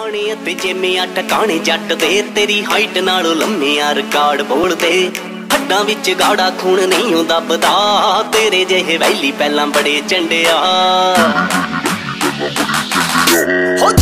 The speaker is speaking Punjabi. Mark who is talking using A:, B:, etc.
A: ਬਾਣੇ ਅਤੇ ਜਿਵੇਂ ਟਕਾਣੇ ਜੱਟ ਦੇ, ਤੇਰੀ ਹਾਈਟ ਨਾਲੋਂ ਲੰਮੇ ਆ ਰਿਕਾਰਡ ਬੋਲਦੇ ਹੱਡਾਂ ਵਿੱਚ ਗਾੜਾ ਖੂਨ ਨਹੀਂ ਹੁੰਦਾ ਬਦਾ ਤੇਰੇ ਜਿਹੇ ਵੈਲੀ ਪਹਿਲਾਂ ਬੜੇ ਚੰਡਿਆ। ਹੋ